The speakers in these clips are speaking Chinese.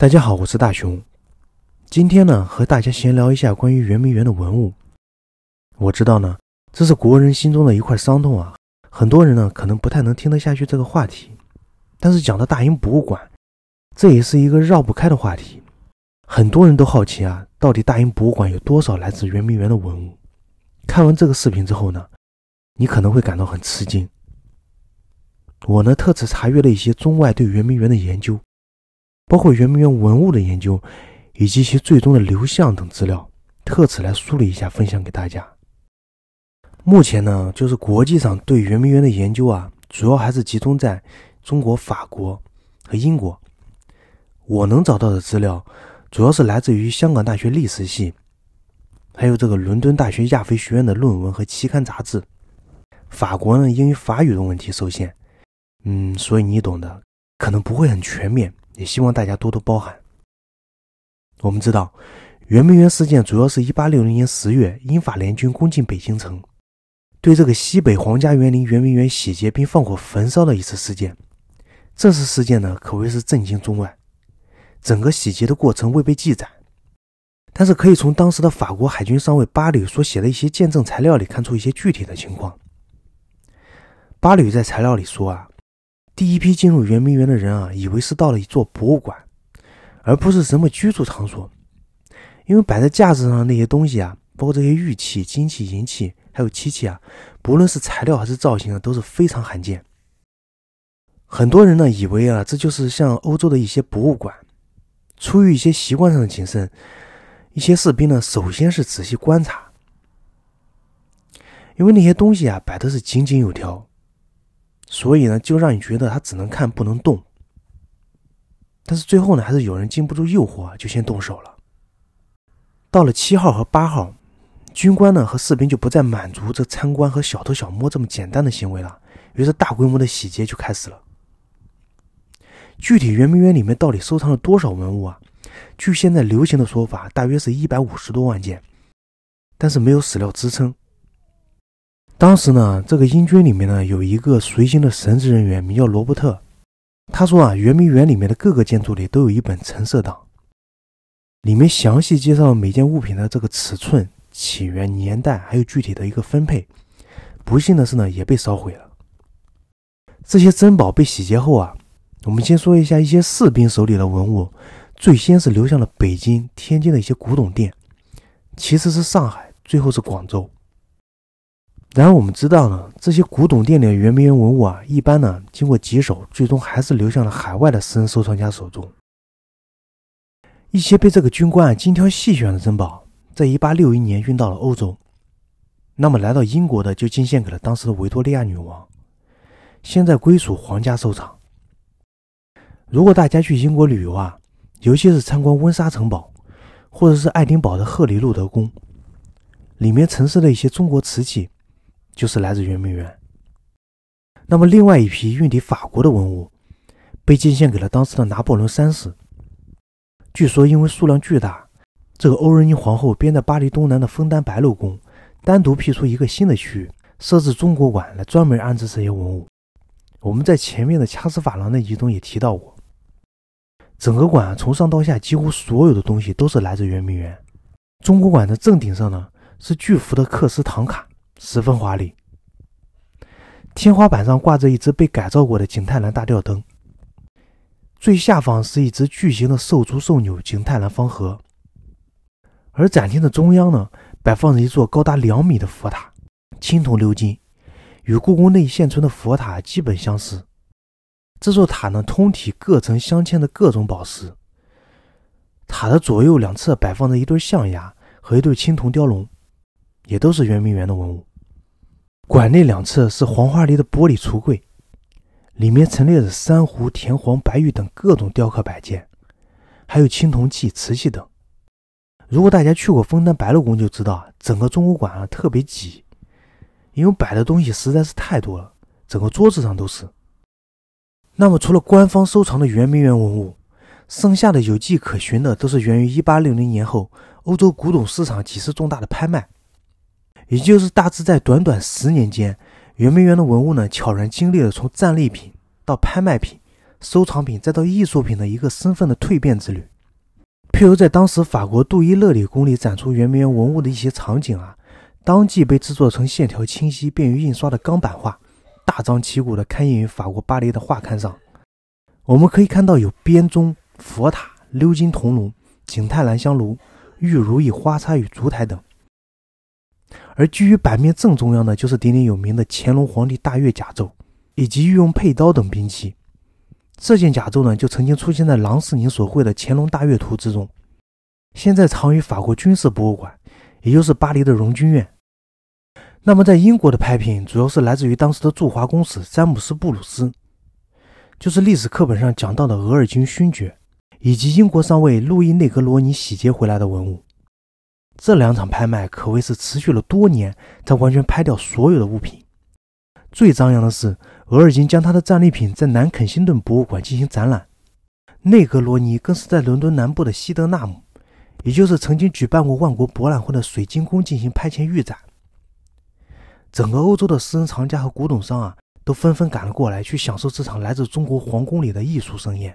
大家好，我是大熊。今天呢，和大家闲聊一下关于圆明园的文物。我知道呢，这是国人心中的一块伤痛啊。很多人呢，可能不太能听得下去这个话题。但是讲到大英博物馆，这也是一个绕不开的话题。很多人都好奇啊，到底大英博物馆有多少来自圆明园的文物？看完这个视频之后呢，你可能会感到很吃惊。我呢，特此查阅了一些中外对圆明园的研究。包括圆明园文物的研究，以及其最终的流向等资料，特此来梳理一下，分享给大家。目前呢，就是国际上对圆明园的研究啊，主要还是集中在中国、法国和英国。我能找到的资料，主要是来自于香港大学历史系，还有这个伦敦大学亚非学院的论文和期刊杂志。法国呢，因为法语的问题受限，嗯，所以你懂的，可能不会很全面。也希望大家多多包涵。我们知道，圆明园事件主要是一八六零年十月，英法联军攻进北京城，对这个西北皇家园林圆明园洗劫并放火焚烧的一次事件。这次事件呢，可谓是震惊中外。整个洗劫的过程未被记载，但是可以从当时的法国海军上尉巴吕所写的一些见证材料里看出一些具体的情况。巴吕在材料里说啊。第一批进入圆明园的人啊，以为是到了一座博物馆，而不是什么居住场所。因为摆在架子上的那些东西啊，包括这些玉器、金器、银器，还有漆器啊，不论是材料还是造型啊，都是非常罕见。很多人呢，以为啊，这就是像欧洲的一些博物馆。出于一些习惯上的谨慎，一些士兵呢，首先是仔细观察，因为那些东西啊，摆的是井井有条。所以呢，就让你觉得他只能看不能动。但是最后呢，还是有人经不住诱惑，就先动手了。到了七号和八号，军官呢和士兵就不再满足这参观和小偷小摸这么简单的行为了，于是大规模的洗劫就开始了。具体圆明园里面到底收藏了多少文物啊？据现在流行的说法，大约是一百五十多万件，但是没有史料支撑。当时呢，这个英军里面呢有一个随行的神职人员，名叫罗伯特。他说啊，圆明园里面的各个建筑里都有一本陈设档，里面详细介绍每件物品的这个尺寸、起源、年代，还有具体的一个分配。不幸的是呢，也被烧毁了。这些珍宝被洗劫后啊，我们先说一下一些士兵手里的文物，最先是流向了北京、天津的一些古董店，其次是上海，最后是广州。然而我们知道呢，这些古董店里的圆明园文物啊，一般呢经过几手，最终还是流向了海外的私人收藏家手中。一些被这个军官啊精挑细选的珍宝，在1861年运到了欧洲，那么来到英国的就进献给了当时的维多利亚女王，现在归属皇家收藏。如果大家去英国旅游啊，尤其是参观温莎城堡，或者是爱丁堡的赫里路德宫，里面陈设的一些中国瓷器。就是来自圆明园。那么，另外一批运抵法国的文物，被进献给了当时的拿破仑三世。据说，因为数量巨大，这个欧仁妮皇后便在巴黎东南的枫丹白露宫单独辟出一个新的区域，设置中国馆来专门安置这些文物。我们在前面的掐丝珐琅那集中也提到过，整个馆从上到下几乎所有的东西都是来自圆明园。中国馆的正顶上呢，是巨幅的克斯唐卡。十分华丽，天花板上挂着一只被改造过的景泰蓝大吊灯，最下方是一只巨型的兽足兽钮景泰蓝方盒，而展厅的中央呢，摆放着一座高达两米的佛塔，青铜鎏金，与故宫内现存的佛塔基本相似。这座塔呢，通体各层镶嵌的各种宝石，塔的左右两侧摆放着一对象牙和一对青铜雕龙，也都是圆明园的文物。馆内两侧是黄花梨的玻璃橱柜，里面陈列着珊瑚、田黄、白玉等各种雕刻摆件，还有青铜器、瓷器等。如果大家去过枫丹白露宫，就知道整个中国馆啊特别挤，因为摆的东西实在是太多了，整个桌子上都是。那么，除了官方收藏的圆明园文物，剩下的有迹可循的都是源于1860年后欧洲古董市场几次重大的拍卖。也就是大致在短短十年间，圆明园的文物呢，悄然经历了从战利品到拍卖品，收藏品再到艺术品的一个身份的蜕变之旅。譬如在当时法国杜伊勒里宫里展出圆明园文物的一些场景啊，当即被制作成线条清晰、便于印刷的钢板画，大张旗鼓地刊印于法国巴黎的画刊上。我们可以看到有编钟、佛塔、鎏金铜炉、景泰蓝香炉、玉如意花叉与烛台等。而居于版面正中央的，就是鼎鼎有名的乾隆皇帝大阅甲胄，以及御用佩刀等兵器。这件甲胄呢，就曾经出现在郎世宁所绘的《乾隆大阅图》之中，现在藏于法国军事博物馆，也就是巴黎的荣军院。那么，在英国的拍品主要是来自于当时的驻华公使詹姆斯·布鲁斯，就是历史课本上讲到的额尔金勋爵，以及英国上尉路易内格罗尼洗劫回来的文物。这两场拍卖可谓是持续了多年，才完全拍掉所有的物品。最张扬的是。额尔金将他的战利品在南肯辛顿博物馆进行展览，内格罗尼更是在伦敦南部的西德纳姆，也就是曾经举办过万国博览会的水晶宫进行拍前预展。整个欧洲的私人藏家和古董商啊，都纷纷赶了过来，去享受这场来自中国皇宫里的艺术盛宴。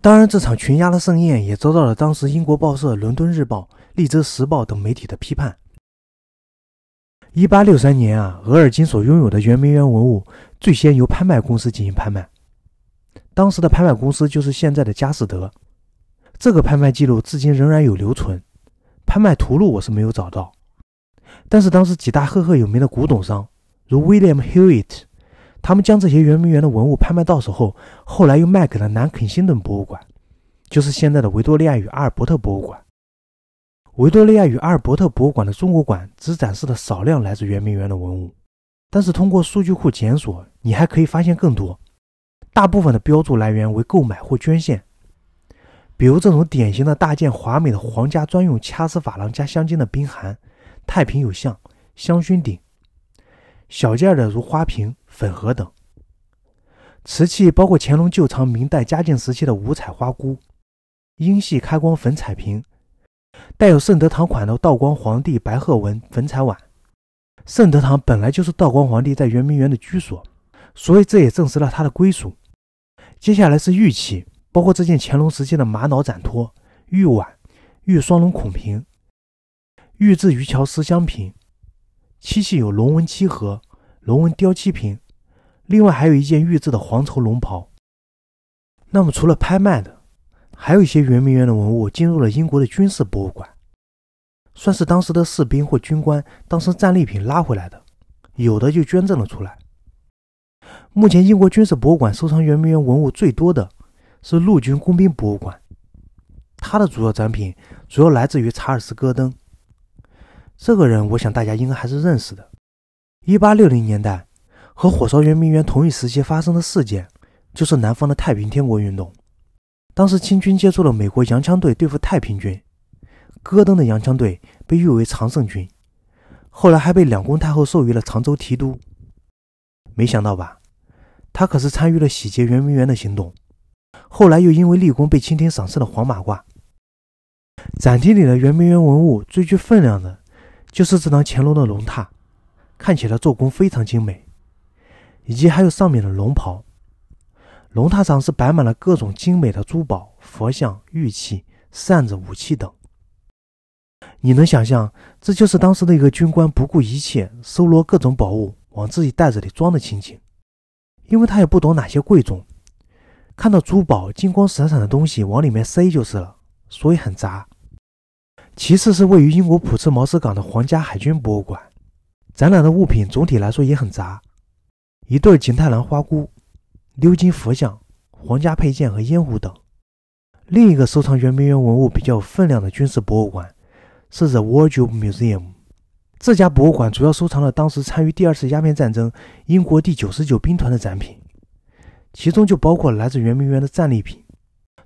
当然，这场群鸦的盛宴也遭到了当时英国报社《伦敦日报》、《利兹时报》等媒体的批判。一八六三年啊，额尔金所拥有的圆明园文物最先由拍卖公司进行拍卖。当时的拍卖公司就是现在的佳士得。这个拍卖记录至今仍然有留存，拍卖图录我是没有找到。但是当时几大赫赫有名的古董商，如 William Hewitt，他们将这些圆明园的文物拍卖到手后，后来又卖给了南肯辛顿博物馆，就是现在的维多利亚与阿尔伯特博物馆。维多利亚与阿尔伯特博物馆的中国馆只展示了少量来自圆明园的文物，但是通过数据库检索，你还可以发现更多。大部分的标注来源为购买或捐献，比如这种典型的大件华美的皇家专用掐丝珐琅加镶金的冰函、太平有象、香薰鼎；小件的如花瓶、粉盒等。瓷器包括乾隆旧藏明代嘉靖时期的五彩花箍、英系开光粉彩瓶。带有圣德堂款的道光皇帝白鹤纹粉彩碗，圣德堂本来就是道光皇帝在圆明园的居所，所以这也证实了他的归属。接下来是玉器，包括这件乾隆时期的玛瑙盏托、玉碗、玉双龙孔瓶、玉制鱼桥石香瓶。漆器有龙纹漆盒、龙纹雕漆瓶，另外还有一件玉制的黄绸龙袍。那么除了拍卖的？还有一些圆明园的文物进入了英国的军事博物馆，算是当时的士兵或军官当成战利品拉回来的，有的就捐赠了出来。目前英国军事博物馆收藏圆明园文物最多的是陆军工兵博物馆，它的主要展品主要来自于查尔斯·戈登。这个人，我想大家应该还是认识的。1860年代和火烧圆明园同一时期发生的事件，就是南方的太平天国运动。当时清军接触了美国洋枪队对付太平军，戈登的洋枪队被誉为常胜军，后来还被两宫太后授予了常州提督。没想到吧，他可是参与了洗劫圆明园的行动，后来又因为立功被清廷赏赐了黄马褂。展厅里的圆明园文物最具分量的，就是这张乾隆的龙榻，看起来做工非常精美，以及还有上面的龙袍。龙榻上是摆满了各种精美的珠宝、佛像、玉器、扇子、武器等。你能想象，这就是当时的一个军官不顾一切搜罗各种宝物往自己袋子里装的情景？因为他也不懂哪些贵重，看到珠宝金光闪闪的东西往里面塞就是了，所以很杂。其次是位于英国普茨茅斯港的皇家海军博物馆，展览的物品总体来说也很杂，一对景泰蓝花箍。鎏金佛像、皇家佩剑和烟壶等。另一个收藏圆明园文物比较有分量的军事博物馆是 The Wardrobe Museum。这家博物馆主要收藏了当时参与第二次鸦片战争英国第九十九兵团的展品，其中就包括来自圆明园的战利品，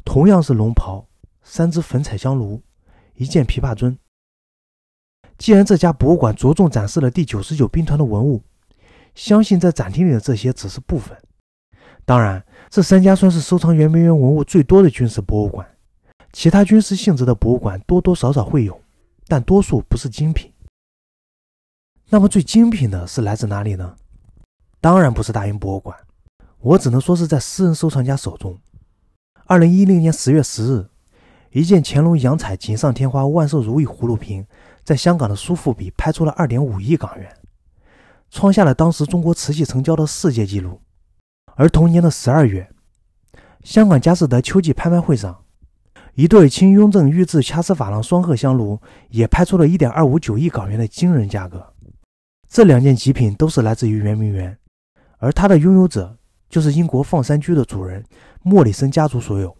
同样是龙袍、三只粉彩香炉、一件琵琶尊。既然这家博物馆着重展示了第九十九兵团的文物，相信在展厅里的这些只是部分。当然，这三家算是收藏圆明园文物最多的军事博物馆，其他军事性质的博物馆多多少少会有，但多数不是精品。那么最精品的是来自哪里呢？当然不是大英博物馆。我只能说是在私人收藏家手中。二零一零年十月十日，一件乾隆洋彩锦上添花万寿如意葫芦瓶，在香港的苏富比拍出了二点五亿港元，创下了当时中国瓷器成交的世界纪录。而同年的十二月，香港佳士得秋季拍卖会上，一对清雍正御制掐丝珐琅双鹤香炉也拍出了一点二五九亿港元的惊人价格。这两件极品都是来自于圆明园，而它的拥有者就是英国放山居的主人莫里森家族所有。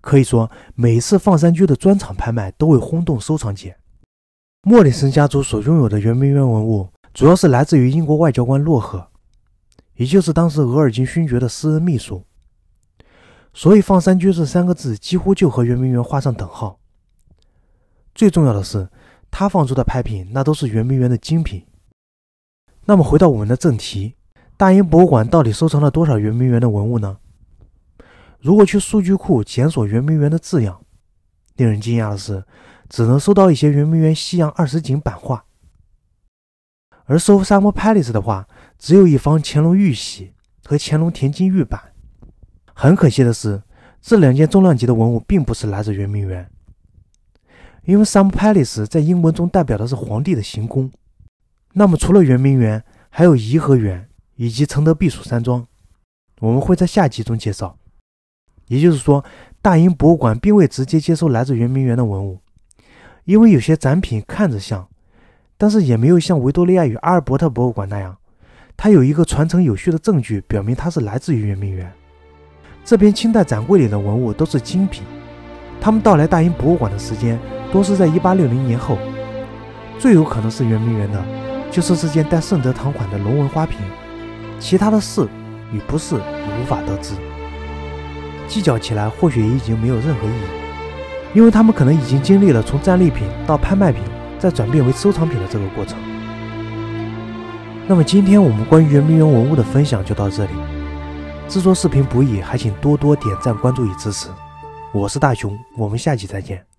可以说，每次放山居的专场拍卖都会轰动收藏界。莫里森家族所拥有的圆明园文物，主要是来自于英国外交官洛赫，也就是当时额尔金勋爵的私人秘书。所以，放山居这三个字几乎就和圆明园画上等号。最重要的是，他放出的拍品那都是圆明园的精品。那么回到我们的正题，大英博物馆到底收藏了多少圆明园的文物呢？如果去数据库检索圆明园的字样，令人惊讶的是，只能搜到一些圆明园西洋二十景版画；而搜 Summer Palace 的话，只有一方乾隆玉玺和乾隆田金玉版。很可惜的是，这两件重量级的文物并不是来自圆明园，因为 Summer Palace 在英文中代表的是皇帝的行宫。那么，除了圆明园，还有颐和园以及承德避暑山庄，我们会在下集中介绍。也就是说，大英博物馆并未直接接收来自圆明园的文物，因为有些展品看着像，但是也没有像维多利亚与阿尔伯特博物馆那样，它有一个传承有序的证据表明它是来自于圆明园。这边清代展柜里的文物都是精品，他们到来大英博物馆的时间多是在1860年后，最有可能是圆明园的。就是这件带圣德堂款的龙纹花瓶，其他的是与不是已无法得知。计较起来，或许也已经没有任何意义，因为他们可能已经经历了从战利品到拍卖品，再转变为收藏品的这个过程。那么今天我们关于圆明园文物的分享就到这里。制作视频不易，还请多多点赞、关注与支持。我是大雄，我们下期再见。